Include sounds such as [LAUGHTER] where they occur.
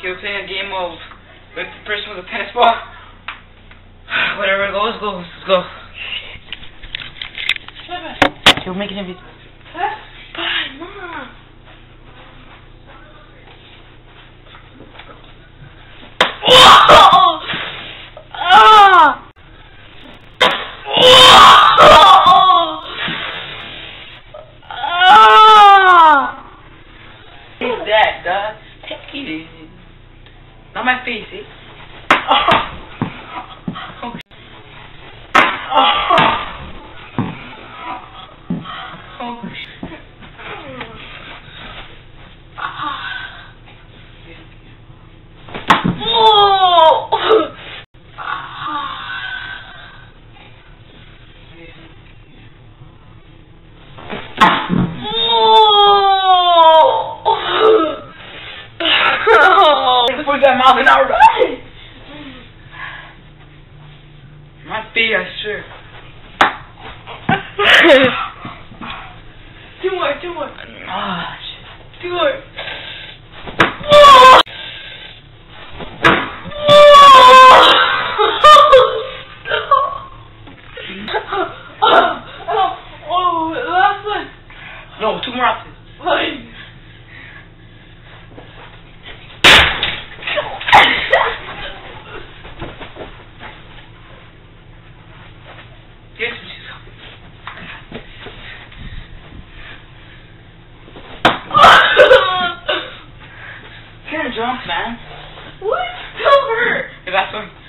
Okay, we're playing a game of with the person with a tennis ball. Whatever goes, goes. Let's go. You're making a video. Bye, mom. Whoa! Ah! Whoa! Ah! Who's that, dog? Take it easy. Not my face, eh? Oh. Oh. Whoa! Forty-five miles an hour. My feet, I swear. [LAUGHS] two more, two more, Ah, shit. two more. Drunk, man. what? The last one.